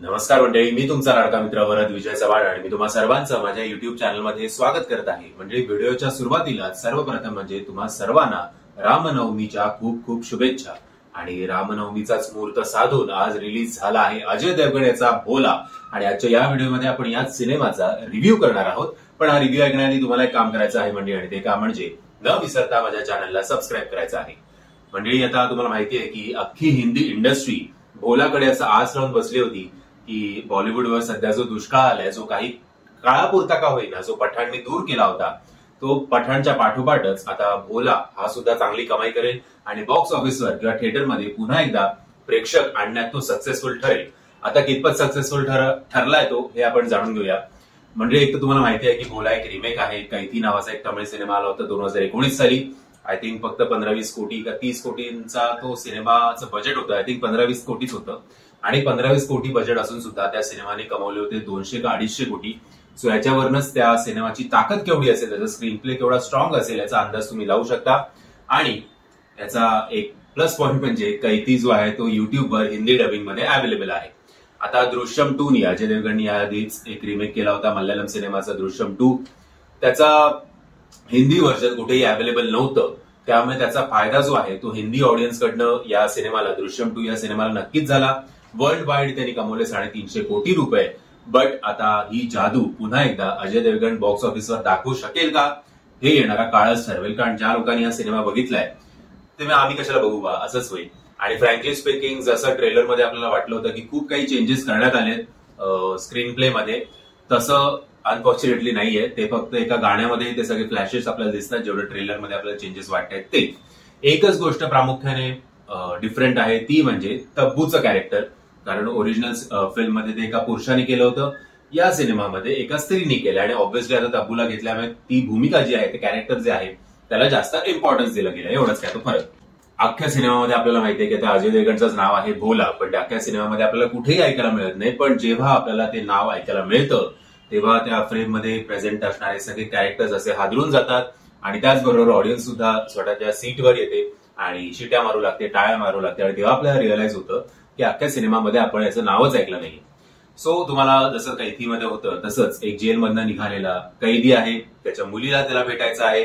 नमस्कार मंडळी मी तुमचा लाडका मित्र वरद विजय चव्हाण आणि मी तुम्हा सर्वांचं माझ्या युट्यूब चॅनलमध्ये स्वागत करत आहे. म्हणजे व्हिडिओच्या सुरुवातीला सर्वप्रथम म्हणजे तुम्हा सर्वांना रामनवमीच्या खूप खूप शुभेच्छा. आणि रामनवमीचाच मुहूर्त साधून आज रिलीज झाला आहे अजय देवगण याचा भोला. आणि आजच्या या व्हिडिओमध्ये आपण याच सिनेमाचा रिव्ह्यू करणार आहोत. पण हा रिव्ह्यू ऐकण्याआधी तुम्हाला एक काम करायचं आहे मंडळी आणि ते काम म्हणजे न विसरता माझ्या चॅनलला सबस्क्राईब करायचं आहे. मंडळी आता तुम्हाला माहिती आहे की अख्खी हिंदी इंडस्ट्री भोलाकडे असं आस लावून बसली होती की बॉलिवूडवर सध्या जो दुष्काळ आलाय जो काही काळापुरता का होईना जो पठाणने दूर केला होता तो पठाणच्या पाठोपाठच आता भोला हा सुद्धा चांगली कमाई करेल आणि बॉक्स ऑफिसवर किंवा थिएटरमध्ये पुन्हा एकदा प्रेक्षक आणण्यात तो सक्सेसफुल ठरेल. आता कितपत सक्सेसफुल ठरलाय तो हे आपण जाणून घेऊया. म्हणजे एक तर तुम्हाला माहिती आहे की भोला एक रिमेक आहे कैती नावाचा एक तमिळ सिनेमा आला होता दोन हजार एकोणीस साली. आय थिंक फक्त पंधरा वीस कोटी का तीस कोटींचा तो सिनेमाचं बजेट होतं. आय थिंक पंधरा वीस कोटीच होतं. आणि पंधरा वीस कोटी बजेट असून सुद्धा त्या सिनेमाने कमवले होते दोनशे का अडीचशे कोटी. सो याच्यावरनच त्या सिनेमाची ताकद केवढी असेल त्याचा स्क्रीन प्ले केवढा स्ट्रॉंग असेल याचा अंदाज तुम्ही लावू शकता. आणि याचा एक प्लस पॉईंट म्हणजे कैती जो आहे तो युट्यूबवर हिंदी डबिंगमध्ये अवेलेबल आहे. आता दृश्यम टू नी अजय देवगणनी याआधीच एक रिमेक केला होता मल्याळम सिनेमाचा दृश्यम टू. त्याचा हिंदी व्हर्जन कुठेही अवेलेबल नव्हतं. त्यामुळे त्याचा फायदा जो आहे तो हिंदी ऑडियन्स कडनं या सिनेमाला दृश्यम टू या सिनेमाला नक्कीच झाला. वर्ल्ड वाईड त्यांनी कमवले साडेतीनशे कोटी रुपये. बट आता ही जादू पुन्हा एकदा अजय देवगण बॉक्स ऑफिसवर दाखवू शकेल का? हे येणारा काळच ठरवेल कारण ज्या लोकांनी हा सिनेमा बघितलाय ते आम्ही कशाला बघू बा? असंच होईल. आणि फ्रँकली स्पीकिंग जसं ट्रेलरमध्ये आपल्याला वाटलं होतं की खूप काही चेंजेस करण्यात आले स्क्रीन प्ले मध्ये तसं अनफॉर्च्युनेटली नाहीये. ते फक्त एका गाण्यामध्ये ते सगळे फ्लॅशेस आपल्याला दिसतात जेवढे ट्रेलरमध्ये आपल्याला चेंजेस वाटतात ते. एकच गोष्ट प्रामुख्याने डिफरंट आहे ती म्हणजे तब्बूचं कॅरेक्टर कारण ओरिजिनल फिल्ममध्ये ते एका पुरुषाने केलं होतं. या सिनेमामध्ये एका स्त्रीने केलं आणि ऑब्व्हियसली आता तब्बूला घेतल्यामुळे ती भूमिका जी आहे ते कॅरेक्टर जे आहे त्याला जास्त इम्पॉर्टन्स दिलं गेलं एवढंच काय तो फरक. अख्ख्या सिनेमामध्ये आपल्याला माहिती आहे की त्या अजय देवगणचंच नाव आहे भोला पण त्या अख्ख्या सिनेमामध्ये आपल्याला कुठेही ऐकायला मिळत नाही. पण जेव्हा आपल्याला ते नाव ऐकायला मिळतं तेव्हा त्या फ्रेममध्ये प्रेझेंट असणारे सगळे कॅरेक्टर्स असे हादरून जातात. आणि त्याचबरोबर ऑडियन्स सुद्धा स्वतःच्या सीटवर येते आणि शिट्या मारू लागते टाळ्या मारू लागते. आणि तेव्हा आपल्याला रिअलाइज होतं की अख्ख्या सिनेमामध्ये आपण याचं नावच ऐकलं नाही सो तुम्हाला जसं कैदीमध्ये होतं तसंच एक जेलमधनं निघालेला कैदी आहे त्याच्या मुलीला त्याला भेटायचं आहे.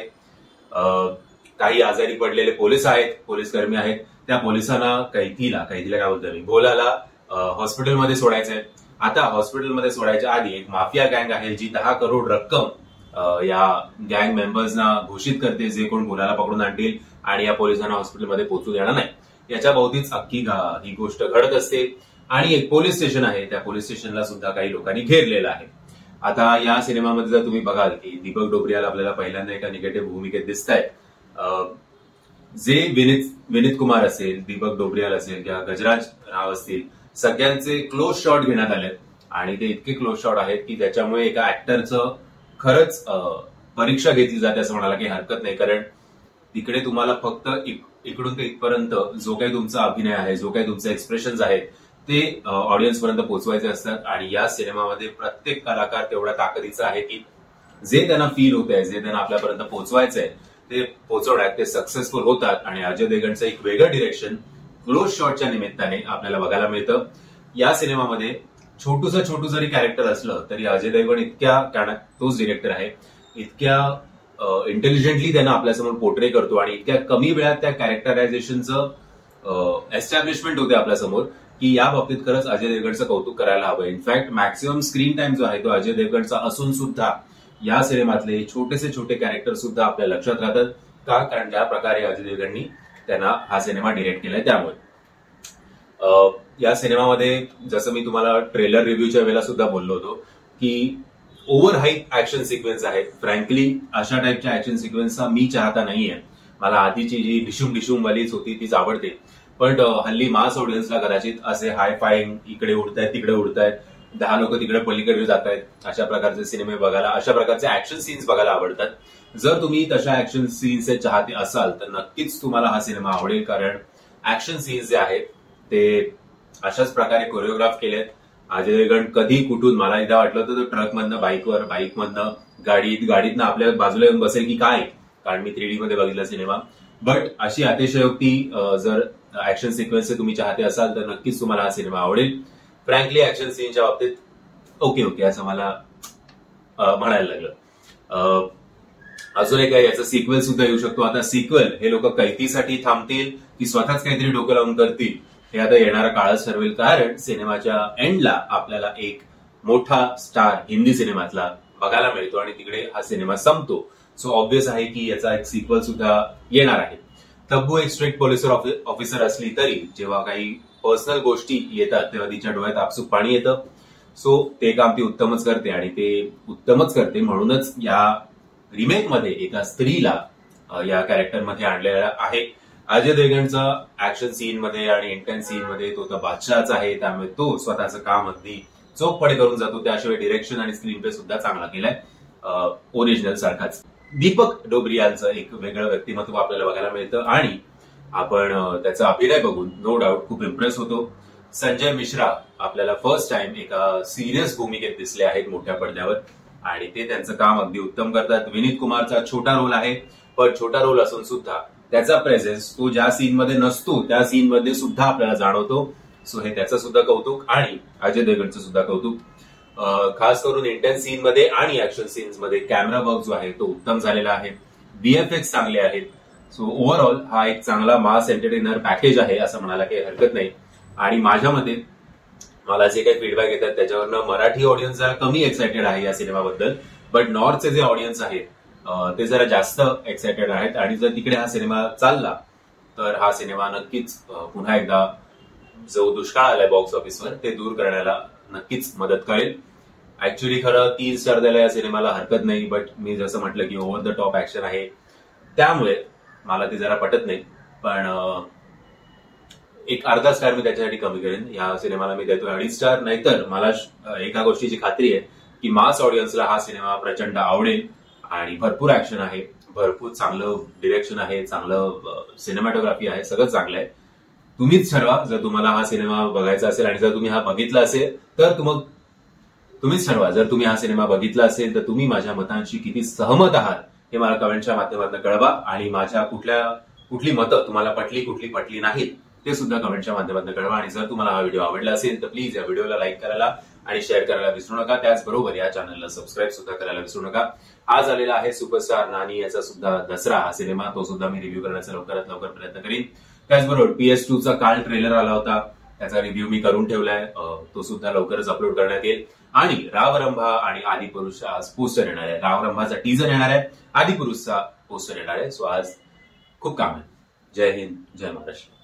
काही आजारी पडलेले पोलीस आहेत पोलीस कर्मी आहेत. त्या पोलिसांना कैदीला कैदीला काय बोलतो मी? भोलाला हॉस्पिटलमध्ये सोडायचंय. आता हॉस्पिटलमध्ये सोडायच्या आधी एक माफिया गँग आहे जी दहा करोड रक्कम या गँग मेंबर्सना घोषित करते जे कोण भोलाला पकडून आणतील आणि या पोलिसांना हॉस्पिटलमध्ये पोहोचू देणार नाही. याच्या भोवतीच अख्खी ही गोष्ट घडत असते. आणि एक पोलीस स्टेशन आहे. त्या पोलीस स्टेशनला सुद्धा काही लोकांनी घेरलेलं आहे. आता या सिनेमामध्ये जर तुम्ही बघाल की दीपक डोबरियाल आपल्याला पहिल्यांदा एका निगेटिव्ह भूमिकेत दिसत आहेत जे विनित विनित कुमार असेल दीपक डोबरियाल असेल किंवा गजराज राव असतील सगळ्यांचे क्लोज शॉट घेण्यात आले आणि ते इतके क्लोज शॉट आहेत की त्याच्यामुळे एका ऍक्टरचं खरंच परीक्षा घेतली जाते असं म्हणाला काही हरकत नाही. कारण तिकडे तुम्हाला फक्त इकडून ते इथपर्यंत जो काही तुमचा अभिनय आहे जो काही तुमचे एक्सप्रेशन आहेत ते ऑडियन्स पर्यंत पोहोचवायचे असतात आणि या सिनेमामध्ये प्रत्येक कलाकार तेवढा ताकदीचा आहे की जे त्यांना फील होत आहे जे त्यांना आपल्यापर्यंत पोहोचवायचं आहे ते पोहोचवण्यात ते सक्सेसफुल होतात आणि अजय देगणचं एक वेगळं डिरेक्शन क्लोज शॉटच्या निमित्ताने आपल्याला बघायला मिळतं. या सिनेमामध्ये छोटूस छोटू जरी कॅरेक्टर असलं तरी अजय देवगण इतक्या कारण तोच डिरेक्टर आहे. इतक्या इंटेलिजंटली त्यांना आपल्यासमोर पोर्ट्रे करतो आणि इतक्या कमी वेळात त्या कॅरेक्टरायझेशनचं एस्टॅब्लिशमेंट होते आपल्यासमोर की या बाबतीत खरंच अजय देवगडचं कौतुक करायला हवं. इनफॅक्ट मॅक्सिमम स्क्रीन टाइम जो आहे तो अजय देवगडचा असून सुद्धा या सिनेमातले छोटेसे छोटे कॅरेक्टर सुद्धा आपल्या लक्षात राहतात का? कारण ज्या प्रकारे अजय देवगडनी त्यांना हा सिनेमा डिरेक्ट केलाय त्यामुळे. या सिनेमामध्ये जसं मी तुम्हाला ट्रेलर रिव्ह्यूच्या वेळेला सुद्धा बोललो होतो की ओव्हर हाईट ऍक्शन सिक्वेन्स आहेत फ्रँकली अशा टाईपच्या ऍक्शन सिक्वेन्सचा मी चाहता नाहीये. मला आधीची जी डिशुम डिशुम वालीच होती तीच आवडते पण हल्ली मास ऑडियन्सला कदाचित असे हाय फायंग इकडे उडतायत तिकडे उडतायत दहा लोक तिकडे पलीकडे जात आहेत अशा प्रकारचे सिनेमे बघायला अशा प्रकारचे ऍक्शन सीन्स बघायला आवडतात. जर तुम्ही तशा ऍक्शन सीन्सचे चाहते असाल तर नक्कीच तुम्हाला हा सिनेमा आवडेल कारण ऍक्शन सीन्स जे आहेत ते अशाच प्रकारे कोरिओग्राफ केले आहेत देवगण कधी कुठून मला एकदा वाटलं होतं ट्रक मधनं बाईकवर बाईक मधनं गाडीत गाडीतनं आपल्या बाजूला येऊन बसेल की काय? कारण मी थ्री मध्ये बघितला सिनेमा. बट अशी अतिशयोक्ती जर ऍक्शन सिक्वेन्स तुम्ही चाहते असाल तर नक्कीच तुम्हाला हा सिनेमा आवडेल. फ्रँकली ऍक्शन सीनच्या बाबतीत ओके ओके असं मला म्हणायला लागलं. अजून एक आहे याचा सिक्वेल सुद्धा येऊ शकतो. आता सिक्वेल हे लोक कैतीसाठी थांबतील की स्वतःच काहीतरी डोकं लावून करतील? हे आता येणारा काळच ठरवेल कारण सिनेमाच्या एंडला आपल्याला एक मोठा स्टार हिंदी सिनेमातला बघायला मिळतो आणि तिकडे हा सिनेमा संपतो. सो ऑब्विस आहे की याचा एक सिक्वल सुद्धा येणार आहे. तब्बू एक स्ट्रिक्ट पोलीस ऑफिसर असली तरी जेव्हा काही पर्सनल गोष्टी येतात तेव्हा तिच्या डोळ्यात आपसूक पाणी येतं. सो ते काम ती उत्तमच करते आणि ते उत्तमच करते. म्हणूनच या रिमेकमध्ये एका स्त्रीला या कॅरेक्टरमध्ये आणलेला आहे. अजय देवगणचा ऍक्शन सीन मध्ये आणि इंटेन्स सीन मध्ये तो तर बादशाहच आहे त्यामुळे तो स्वतःचं काम अगदी चोखपणे करून जातो. त्याशिवाय डिरेक्शन आणि स्क्रीन प्ले सुद्धा चांगला केलाय ओरिजिनल सारखाच. दीपक डोबरियालचं एक वेगळं व्यक्तिमत्व आपल्याला बघायला मिळतं आणि आपण त्याचा अभिनय बघून नो डाऊट खूप इम्प्रेस होतो. संजय मिश्रा आपल्याला फर्स्ट टाइम एका सिरियस भूमिकेत दिसले आहेत मोठ्या पडद्यावर आणि ते त्यांचं काम अगदी उत्तम करतात. विनीत कुमारचा छोटा रोल आहे पण छोटा रोल असून सुद्धा त्याचा प्रेझेन्स तो ज्या सीन मध्ये नसतो त्या सीन मध्ये सुद्धा आपल्याला जाणवतो. सो हे त्याचं सुद्धा कौतुक आणि अजय देवगणचं सुद्धा कौतुक. खास करून इंटेन्स सीन मध्ये आणि ऍक्शन सीन्समध्ये कॅमेरा वर्क जो आहे तो उत्तम झालेला आहे. बीएफएक्स चांगले आहेत. सो ओव्हरऑल हा एक चांगला मास एंटरटेनर पॅकेज आहे असं म्हणायला काही हरकत नाही. आणि माझ्या मते मला जे काही फीडबॅक येतात त्याच्यावरनं मराठी ऑडियन्स जरा कमी एक्सायटेड आहे या सिनेमाबद्दल बट नॉर्थचे जे ऑडियन्स आहेत ते जरा जास्त एक्सायटेड आहेत. आणि जर तिकडे हा सिनेमा चालला तर हा सिनेमा नक्कीच पुन्हा एकदा जो दुष्काळ आलाय बॉक्स ऑफिसवर ते दूर करण्याला नक्कीच मदत करेल. ऍक्च्युली खरं तीन स्टार द्यायला या सिनेमाला हरकत नाही बट मी जसं म्हटलं की ओव्हर द टॉप ऍक्शन आहे. त्यामुळे मला ते जरा पटत नाही. पण एक अर्धा स्टार मी त्याच्यासाठी कमी करेन. या सिनेमाला मी देतो अडीच स्टार नाहीतर मला एका गोष्टीची खात्री आहे की मास ऑडियन्सला हा सिनेमा प्रचंड आवडेल. आणि भरपूर ऍक्शन आहे. भरपूर चांगलं डिरेक्शन आहे चांगलं सिनेमॅटोग्राफी आहे सगळं चांगलं आहे. तुम्हीच ठरवा. जर तुम्हाला हा सिनेमा बघायचा असेल आणि जर तुम्ही हा बघितला असेल तर मग तुम्हीच ठरवा. जर तुम्ही हा सिनेमा बघितला असेल तर तुम्ही माझ्या मतांशी किती सहमत आहात हे मला कमेंटच्या माध्यमातून कळवा. आणि माझ्या कुठल्या कुठली मतं तुम्हाला पटली कुठली पटली नाहीत ते सुद्धा कमेंटच्या माध्यमातून कळवा. आणि जर तुम्हाला हा व्हिडिओ आवडला असेल तर प्लीज या व्हिडिओला लाईक करायला आणि शेअर करायला विसरू नका. त्याचबरोबर या चॅनलला सबस्क्राईब सुद्धा करायला विसरू नका. आज आलेला आहे सुपरस्टार नानी याचा सुद्धा दसरा हा सिनेमा तो सुद्धा मी रिव्ह्यू करण्याचा लवकरात लवकर प्रयत्न करीन. त्याचबरोबर पीएस टू चा काल ट्रेलर आला होता. त्याचा रिव्ह्यू मी करून ठेवलाय. तो सुद्धा लवकरच अपलोड करण्यात येईल. आणि रावरंभा आणि आदिपुरुष आज पोस्टर येणार आहे. रावरंभाचा टीजर येणार आहे. आदिपुरुषचा पोस्टर येणार आहे. सो आज खूप काम आहे. जय हिंद जय महाराष्ट्र.